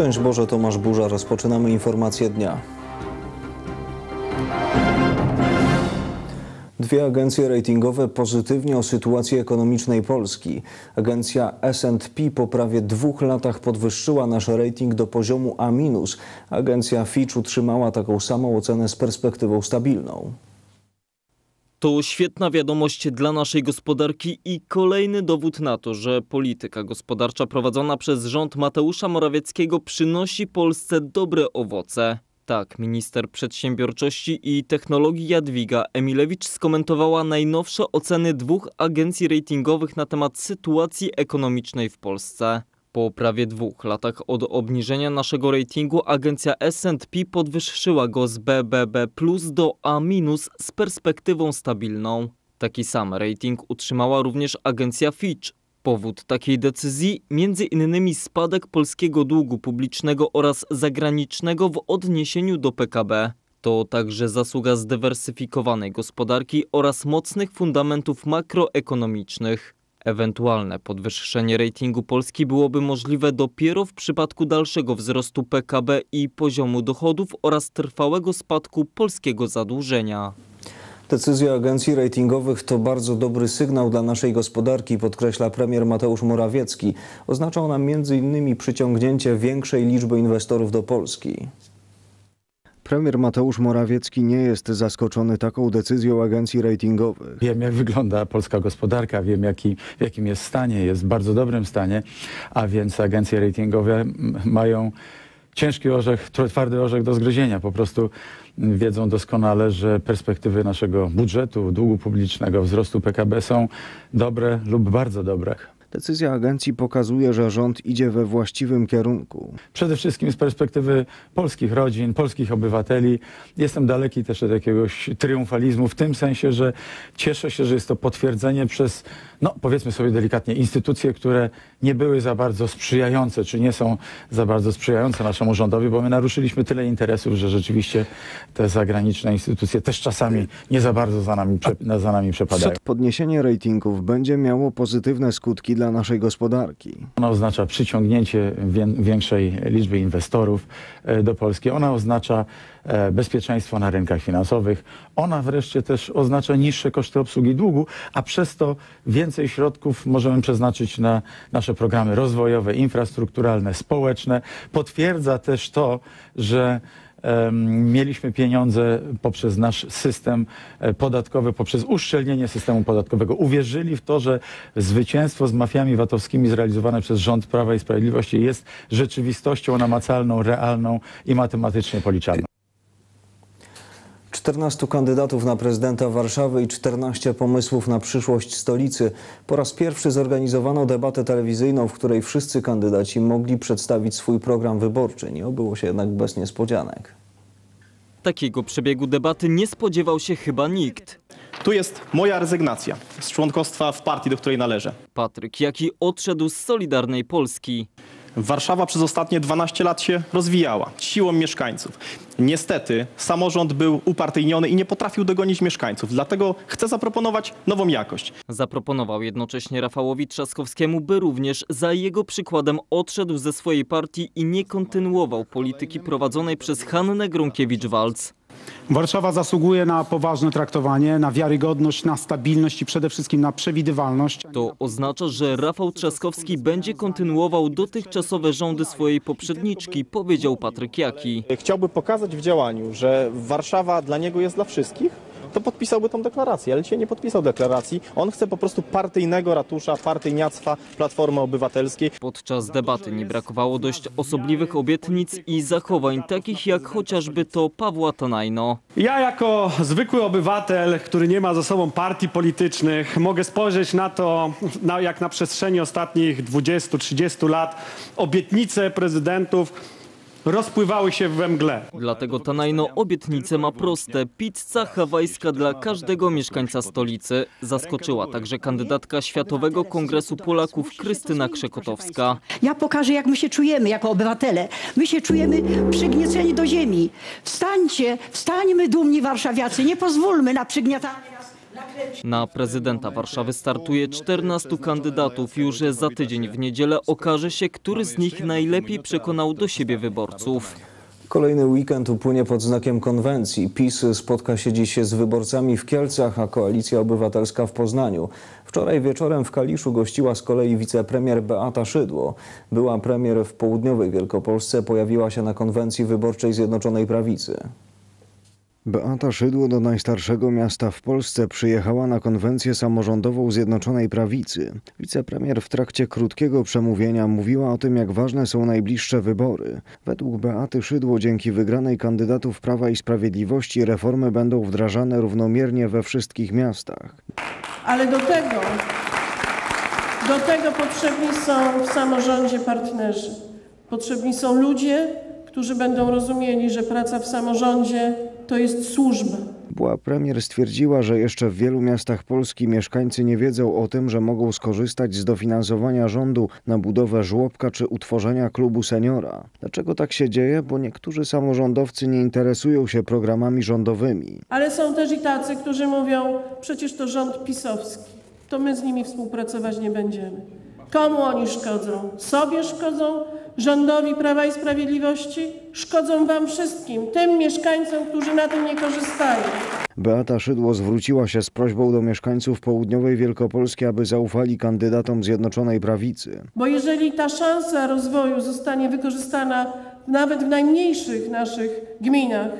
Szczęść Boże, Tomasz Burza. Rozpoczynamy informacje dnia. Dwie agencje ratingowe pozytywnie o sytuacji ekonomicznej Polski. Agencja S&P po prawie dwóch latach podwyższyła nasz rating do poziomu A-. Agencja Fitch utrzymała taką samą ocenę z perspektywą stabilną. To świetna wiadomość dla naszej gospodarki i kolejny dowód na to, że polityka gospodarcza prowadzona przez rząd Mateusza Morawieckiego przynosi Polsce dobre owoce. Tak, minister przedsiębiorczości i technologii Jadwiga Emilewicz skomentowała najnowsze oceny dwóch agencji ratingowych na temat sytuacji ekonomicznej w Polsce. Po prawie dwóch latach od obniżenia naszego ratingu agencja S&P podwyższyła go z BBB plus do A- z perspektywą stabilną. Taki sam rating utrzymała również agencja Fitch. Powód takiej decyzji między innymi spadek polskiego długu publicznego oraz zagranicznego w odniesieniu do PKB. To także zasługa zdywersyfikowanej gospodarki oraz mocnych fundamentów makroekonomicznych. Ewentualne podwyższenie ratingu Polski byłoby możliwe dopiero w przypadku dalszego wzrostu PKB i poziomu dochodów oraz trwałego spadku polskiego zadłużenia. Decyzja agencji ratingowych to bardzo dobry sygnał dla naszej gospodarki, podkreśla premier Mateusz Morawiecki. Oznacza ona m.in. przyciągnięcie większej liczby inwestorów do Polski. Premier Mateusz Morawiecki nie jest zaskoczony taką decyzją agencji ratingowych. Wiem, jak wygląda polska gospodarka, wiem, jaki, w jakim jest stanie, jest w bardzo dobrym stanie, a więc agencje ratingowe mają ciężki orzech, twardy orzech do zgryzienia. Po prostu wiedzą doskonale, że perspektywy naszego budżetu, długu publicznego, wzrostu PKB są dobre lub bardzo dobre. Decyzja agencji pokazuje, że rząd idzie we właściwym kierunku. Przede wszystkim z perspektywy polskich rodzin, polskich obywateli. Jestem daleki też od jakiegoś triumfalizmu, w tym sensie, że cieszę się, że jest to potwierdzenie przez, no powiedzmy sobie delikatnie, instytucje, które nie były za bardzo sprzyjające, czy nie są za bardzo sprzyjające naszemu rządowi, bo my naruszyliśmy tyle interesów, że rzeczywiście te zagraniczne instytucje też czasami nie za bardzo za nami, za nami przepadają. Podniesienie ratingów będzie miało pozytywne skutki dla naszej gospodarki. Ona oznacza przyciągnięcie większej liczby inwestorów e, do Polski. Ona oznacza e, bezpieczeństwo na rynkach finansowych. Ona wreszcie też oznacza niższe koszty obsługi długu, a przez to więcej środków możemy przeznaczyć na nasze programy rozwojowe, infrastrukturalne, społeczne. Potwierdza też to, że mieliśmy pieniądze poprzez nasz system e, podatkowy, poprzez uszczelnienie systemu podatkowego. Uwierzyli w to, że zwycięstwo z mafiami VAT-owskimi zrealizowane przez rząd Prawa i Sprawiedliwości jest rzeczywistością namacalną, realną i matematycznie policzalną. 14 kandydatów na prezydenta Warszawy i 14 pomysłów na przyszłość stolicy. Po raz pierwszy zorganizowano debatę telewizyjną, w której wszyscy kandydaci mogli przedstawić swój program wyborczy. Nie obyło się jednak bez niespodzianek. Takiego przebiegu debaty nie spodziewał się chyba nikt. Tu jest moja rezygnacja z członkostwa w partii, do której należę. Patryk Jaki odszedł z Solidarnej Polski. Warszawa przez ostatnie 12 lat się rozwijała siłą mieszkańców. Niestety samorząd był upartyjniony i nie potrafił dogonić mieszkańców, dlatego chcę zaproponować nową jakość. Zaproponował jednocześnie Rafałowi Trzaskowskiemu, by również za jego przykładem odszedł ze swojej partii i nie kontynuował polityki prowadzonej przez Hannę Gronkiewicz-Waltz. Warszawa zasługuje na poważne traktowanie, na wiarygodność, na stabilność i przede wszystkim na przewidywalność. To oznacza, że Rafał Trzaskowski będzie kontynuował dotychczasowe rządy swojej poprzedniczki, powiedział Patryk Jaki. Chciałby pokazać w działaniu, że Warszawa dla niego jest dla wszystkich, to podpisałby tą deklarację, ale dzisiaj nie podpisał deklaracji. On chce po prostu partyjnego ratusza, partyjniactwa Platformy Obywatelskiej. Podczas debaty nie brakowało dość osobliwych obietnic i zachowań, takich jak chociażby to Pawła Tanajno. Ja jako zwykły obywatel, który nie ma za sobą partii politycznych, mogę spojrzeć na to, na, jak na przestrzeni ostatnich 20-30 lat obietnice prezydentów rozpływały się we mgle. Dlatego Tanajno obietnice ma proste. Pizza hawajska dla każdego mieszkańca stolicy. Zaskoczyła także kandydatka Światowego Kongresu Polaków Krystyna Krzekotowska. Ja pokażę, jak my się czujemy jako obywatele. My się czujemy przygnieceni do ziemi. Wstańcie, wstańmy dumni warszawiacy. Nie pozwólmy na przygniatanie Na prezydenta Warszawy startuje 14 kandydatów. Już za tydzień w niedzielę okaże się, który z nich najlepiej przekonał do siebie wyborców. Kolejny weekend upłynie pod znakiem konwencji. PiS spotka się dziś z wyborcami w Kielcach, a Koalicja Obywatelska w Poznaniu. Wczoraj wieczorem w Kaliszu gościła z kolei wicepremier Beata Szydło. Była premier w południowej Wielkopolsce, pojawiła się na konwencji wyborczej Zjednoczonej Prawicy. Beata Szydło do najstarszego miasta w Polsce przyjechała na konwencję samorządową Zjednoczonej Prawicy. Wicepremier w trakcie krótkiego przemówienia mówiła o tym, jak ważne są najbliższe wybory. Według Beaty Szydło dzięki wygranej kandydatów Prawa i Sprawiedliwości reformy będą wdrażane równomiernie we wszystkich miastach. Ale do tego, do tego potrzebni są w samorządzie partnerzy. Potrzebni są ludzie, którzy będą rozumieli, że praca w samorządzie to jest służba. Była premier stwierdziła, że jeszcze w wielu miastach Polski mieszkańcy nie wiedzą o tym, że mogą skorzystać z dofinansowania rządu na budowę żłobka czy utworzenia klubu seniora. Dlaczego tak się dzieje? Bo niektórzy samorządowcy nie interesują się programami rządowymi. Ale są też i tacy, którzy mówią, przecież to rząd pisowski, to my z nimi współpracować nie będziemy. Komu oni szkodzą? Sobie szkodzą? Rządowi Prawa i Sprawiedliwości? Szkodzą wam wszystkim, tym mieszkańcom, którzy na tym nie korzystają. Beata Szydło zwróciła się z prośbą do mieszkańców południowej Wielkopolski, aby zaufali kandydatom Zjednoczonej Prawicy. Bo jeżeli ta szansa rozwoju zostanie wykorzystana nawet w najmniejszych naszych gminach,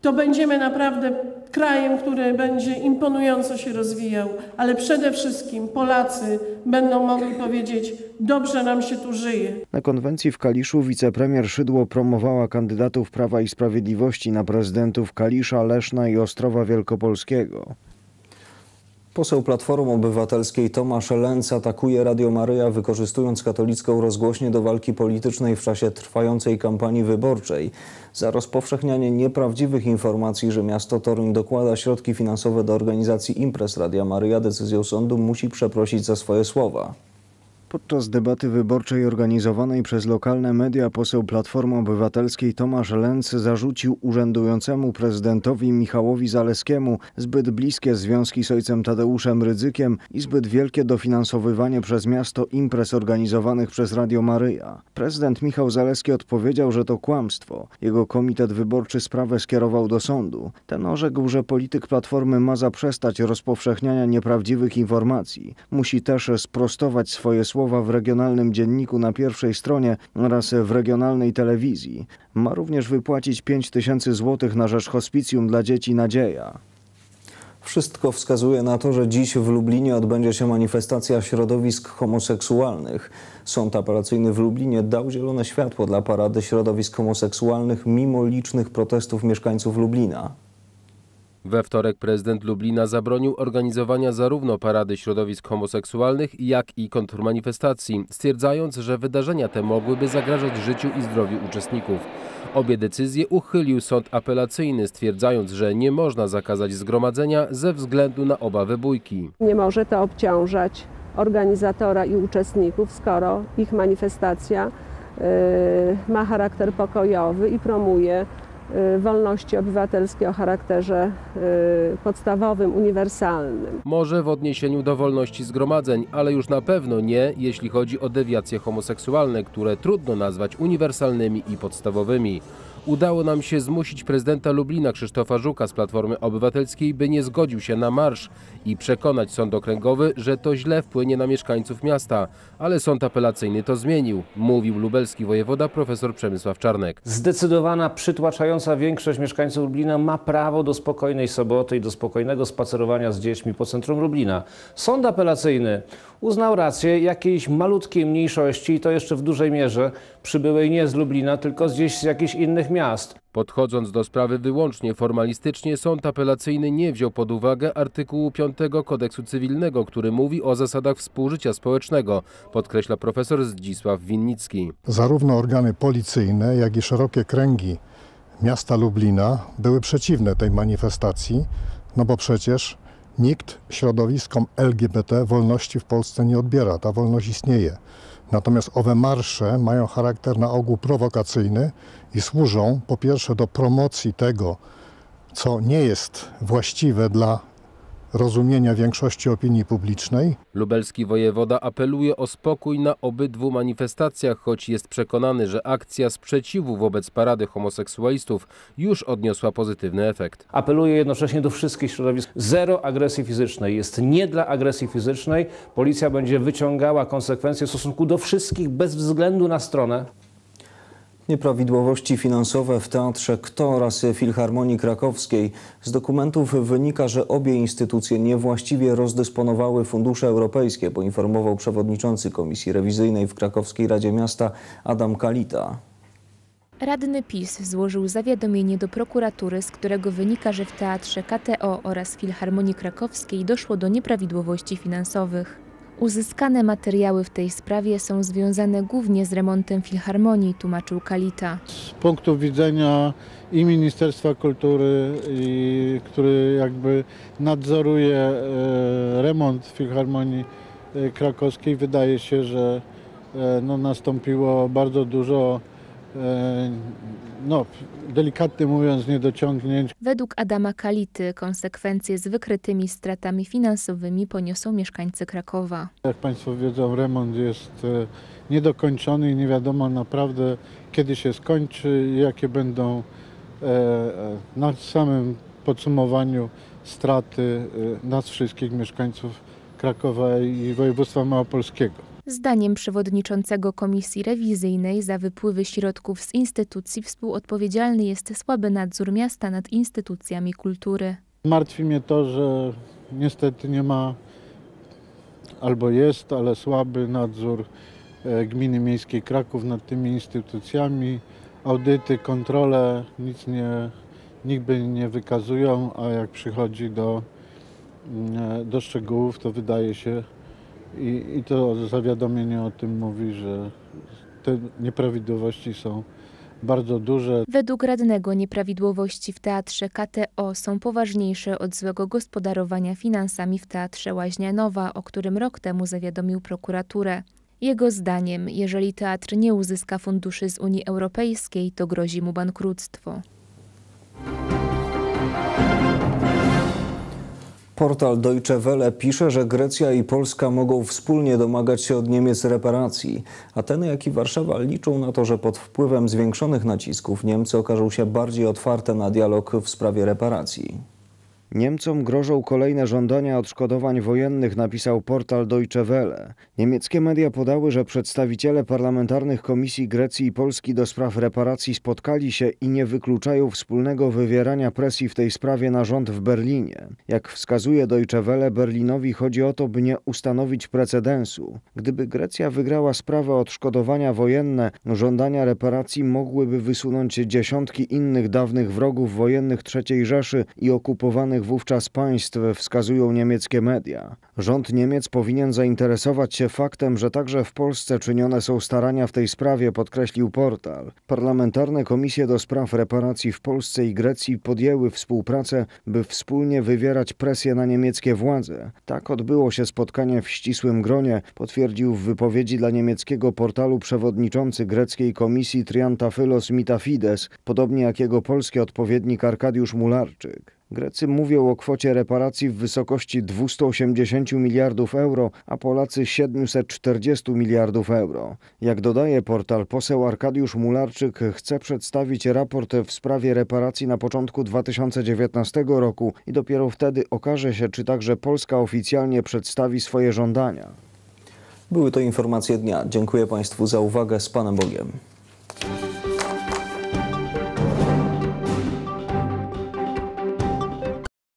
to będziemy naprawdę krajem, który będzie imponująco się rozwijał, ale przede wszystkim Polacy będą mogli powiedzieć: dobrze nam się tu żyje. Na konwencji w Kaliszu wicepremier Szydło promowała kandydatów Prawa i Sprawiedliwości na prezydentów Kalisza, Leszna i Ostrowa Wielkopolskiego. Poseł Platformy Obywatelskiej Tomasz Lenz atakuje Radio Maryja wykorzystując katolicką rozgłośnię do walki politycznej w czasie trwającej kampanii wyborczej. Za rozpowszechnianie nieprawdziwych informacji, że miasto Toruń dokłada środki finansowe do organizacji imprez Radia Maryja, decyzją sądu musi przeprosić za swoje słowa. Podczas debaty wyborczej organizowanej przez lokalne media poseł Platformy Obywatelskiej Tomasz Lenz zarzucił urzędującemu prezydentowi Michałowi Zaleskiemu zbyt bliskie związki z ojcem Tadeuszem Rydzykiem i zbyt wielkie dofinansowywanie przez miasto imprez organizowanych przez Radio Maryja. Prezydent Michał Zaleski odpowiedział, że to kłamstwo. Jego komitet wyborczy sprawę skierował do sądu. Ten orzekł, że polityk Platformy ma zaprzestać rozpowszechniania nieprawdziwych informacji. Musi też sprostować swoje słowa w regionalnym dzienniku na pierwszej stronie oraz w regionalnej telewizji. Ma również wypłacić 5 tysięcy złotych na rzecz hospicjum dla dzieci Nadzieja. Wszystko wskazuje na to, że dziś w Lublinie odbędzie się manifestacja środowisk homoseksualnych. Sąd apelacyjny w Lublinie dał zielone światło dla parady środowisk homoseksualnych mimo licznych protestów mieszkańców Lublina. We wtorek prezydent Lublina zabronił organizowania zarówno parady środowisk homoseksualnych, jak i kontrmanifestacji, stwierdzając, że wydarzenia te mogłyby zagrażać życiu i zdrowiu uczestników. Obie decyzje uchylił sąd apelacyjny, stwierdzając, że nie można zakazać zgromadzenia ze względu na oba bójki. Nie może to obciążać organizatora i uczestników, skoro ich manifestacja y, ma charakter pokojowy i promuje wolności obywatelskie o charakterze y, podstawowym, uniwersalnym. Może w odniesieniu do wolności zgromadzeń, ale już na pewno nie, jeśli chodzi o dewiacje homoseksualne, które trudno nazwać uniwersalnymi i podstawowymi. Udało nam się zmusić prezydenta Lublina Krzysztofa Żuka z Platformy Obywatelskiej, by nie zgodził się na marsz i przekonać sąd okręgowy, że to źle wpłynie na mieszkańców miasta. Ale sąd apelacyjny to zmienił, mówił lubelski wojewoda profesor Przemysław Czarnek. Zdecydowana, przytłaczająca większość mieszkańców Lublina ma prawo do spokojnej soboty i do spokojnego spacerowania z dziećmi po centrum Lublina. Sąd apelacyjny uznał rację jakiejś malutkiej mniejszości i to jeszcze w dużej mierze przybyłej nie z Lublina, tylko gdzieś z jakichś innych miast. Podchodząc do sprawy wyłącznie formalistycznie, sąd apelacyjny nie wziął pod uwagę artykułu 5 kodeksu cywilnego, który mówi o zasadach współżycia społecznego, podkreśla profesor Zdzisław Winnicki. Zarówno organy policyjne, jak i szerokie kręgi miasta Lublina były przeciwne tej manifestacji, no bo przecież nikt środowiskom LGBT wolności w Polsce nie odbiera. Ta wolność istnieje. Natomiast owe marsze mają charakter na ogół prowokacyjny i służą po pierwsze do promocji tego, co nie jest właściwe dla rozumienia większości opinii publicznej. Lubelski wojewoda apeluje o spokój na obydwu manifestacjach, choć jest przekonany, że akcja sprzeciwu wobec parady homoseksualistów już odniosła pozytywny efekt. Apeluję jednocześnie do wszystkich środowisk. Zero agresji fizycznej. Jest nie dla agresji fizycznej. Policja będzie wyciągała konsekwencje w stosunku do wszystkich bez względu na stronę. Nieprawidłowości finansowe w Teatrze KTO oraz Filharmonii Krakowskiej. Z dokumentów wynika, że obie instytucje niewłaściwie rozdysponowały fundusze europejskie, poinformował przewodniczący Komisji Rewizyjnej w Krakowskiej Radzie Miasta Adam Kalita. Radny PiS złożył zawiadomienie do prokuratury, z którego wynika, że w Teatrze KTO oraz Filharmonii Krakowskiej doszło do nieprawidłowości finansowych. Uzyskane materiały w tej sprawie są związane głównie z remontem Filharmonii, tłumaczył Kalita. Z punktu widzenia i Ministerstwa Kultury, i, który jakby nadzoruje e, remont Filharmonii e, Krakowskiej, wydaje się, że e, no, nastąpiło bardzo dużo, no, delikatnie mówiąc, niedociągnięć. Według Adama Kality konsekwencje z wykrytymi stratami finansowymi poniosą mieszkańcy Krakowa. Jak Państwo wiedzą, remont jest e, niedokończony i nie wiadomo naprawdę kiedy się skończy i jakie będą e, e, na samym podsumowaniu straty e, nas wszystkich mieszkańców Krakowa i województwa małopolskiego. Zdaniem przewodniczącego Komisji Rewizyjnej za wypływy środków z instytucji współodpowiedzialny jest słaby nadzór miasta nad instytucjami kultury. Martwi mnie to, że niestety nie ma albo jest, ale słaby nadzór e, Gminy Miejskiej Kraków nad tymi instytucjami. Audyty, kontrole nic nie, nigdy nie wykazują, a jak przychodzi do, mm, do szczegółów, to wydaje się i, i to zawiadomienie o tym mówi, że te nieprawidłowości są bardzo duże. Według radnego nieprawidłowości w teatrze KTO są poważniejsze od złego gospodarowania finansami w teatrze Łaźnianowa, o którym rok temu zawiadomił prokuraturę. Jego zdaniem, jeżeli teatr nie uzyska funduszy z Unii Europejskiej, to grozi mu bankructwo. Portal Deutsche Welle pisze, że Grecja i Polska mogą wspólnie domagać się od Niemiec reparacji. Ateny, jak i Warszawa liczą na to, że pod wpływem zwiększonych nacisków Niemcy okażą się bardziej otwarte na dialog w sprawie reparacji. Niemcom grożą kolejne żądania odszkodowań wojennych, napisał portal Deutsche Welle. Niemieckie media podały, że przedstawiciele parlamentarnych komisji Grecji i Polski do spraw reparacji spotkali się i nie wykluczają wspólnego wywierania presji w tej sprawie na rząd w Berlinie. Jak wskazuje Deutsche Welle, Berlinowi chodzi o to, by nie ustanowić precedensu. Gdyby Grecja wygrała sprawę odszkodowania wojenne, żądania reparacji mogłyby wysunąć dziesiątki innych dawnych wrogów wojennych III Rzeszy i okupowanych wówczas państw, wskazują niemieckie media. Rząd Niemiec powinien zainteresować się faktem, że także w Polsce czynione są starania w tej sprawie, podkreślił portal. Parlamentarne komisje do spraw reparacji w Polsce i Grecji podjęły współpracę, by wspólnie wywierać presję na niemieckie władze. Tak odbyło się spotkanie w ścisłym gronie, potwierdził w wypowiedzi dla niemieckiego portalu przewodniczący greckiej komisji Triantafylos Mitafides, podobnie jak jego polski odpowiednik Arkadiusz Mularczyk. Grecy mówią o kwocie reparacji w wysokości 280 miliardów euro, a Polacy 740 miliardów euro. Jak dodaje portal, poseł Arkadiusz Mularczyk chce przedstawić raport w sprawie reparacji na początku 2019 roku i dopiero wtedy okaże się, czy także Polska oficjalnie przedstawi swoje żądania. Były to informacje dnia. Dziękuję Państwu za uwagę. Z Panem Bogiem.